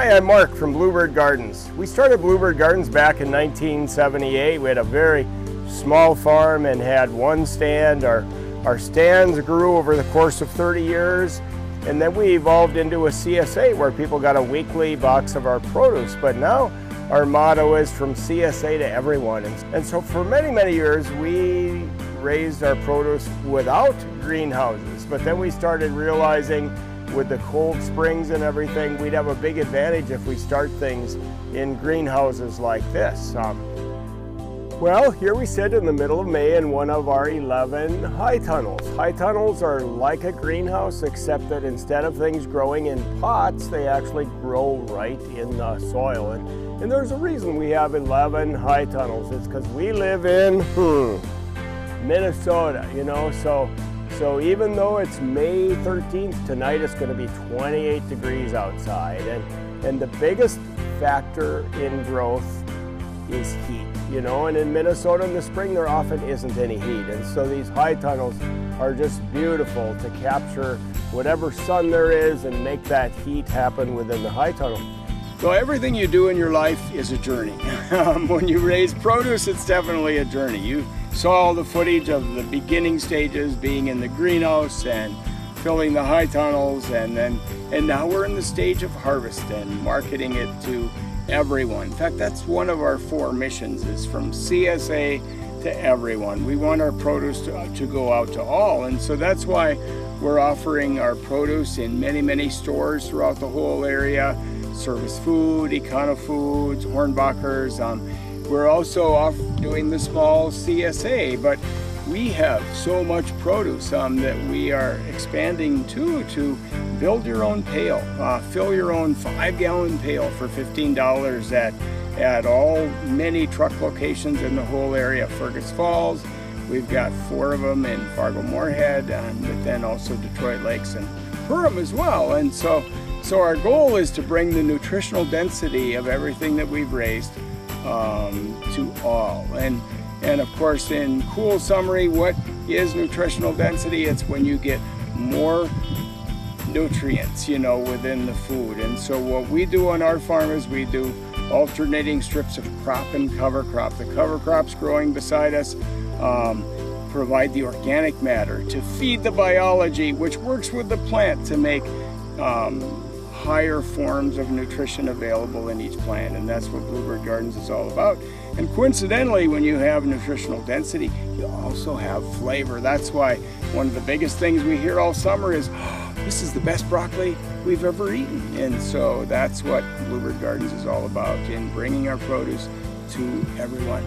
Hi, I'm Mark from Bluebird Gardens. We started Bluebird Gardens back in 1978. We had a very small farm and had one stand. Our, our stands grew over the course of 30 years and then we evolved into a CSA where people got a weekly box of our produce. But now our motto is from CSA to everyone. And so for many, many years, we raised our produce without greenhouses. But then we started realizing with the cold springs and everything, we'd have a big advantage if we start things in greenhouses like this. Um, well, here we sit in the middle of May in one of our 11 high tunnels. High tunnels are like a greenhouse, except that instead of things growing in pots, they actually grow right in the soil. And, and there's a reason we have 11 high tunnels. It's because we live in hmm, Minnesota, you know, so so even though it's May 13th, tonight it's going to be 28 degrees outside. And, and the biggest factor in growth is heat you know, and in Minnesota in the spring there often isn't any heat. And so these high tunnels are just beautiful to capture whatever sun there is and make that heat happen within the high tunnel. So everything you do in your life is a journey. um, when you raise produce, it's definitely a journey. You saw all the footage of the beginning stages being in the greenhouse and filling the high tunnels and then and now we're in the stage of harvest and marketing it to everyone. In fact, that's one of our four missions is from CSA to everyone. We want our produce to, to go out to all. And so that's why we're offering our produce in many, many stores throughout the whole area. Service Food, Econo Foods, Hornbachers. Um, we're also off doing the small CSA, but we have so much produce um, that we are expanding to to build your own pail, uh, fill your own five gallon pail for $15 at, at all many truck locations in the whole area, of Fergus Falls. We've got four of them in Fargo-Moorhead, and but then also Detroit Lakes and Perham as well. And so, so our goal is to bring the nutritional density of everything that we've raised um, to all. And and of course, in cool summary, what is nutritional density? It's when you get more nutrients, you know, within the food. And so what we do on our farm is we do alternating strips of crop and cover crop. The cover crops growing beside us um, provide the organic matter to feed the biology, which works with the plant to make um, higher forms of nutrition available in each plant. And that's what Bluebird Gardens is all about. And coincidentally, when you have nutritional density, you also have flavor. That's why one of the biggest things we hear all summer is, oh, this is the best broccoli we've ever eaten. And so that's what Bluebird Gardens is all about in bringing our produce to everyone.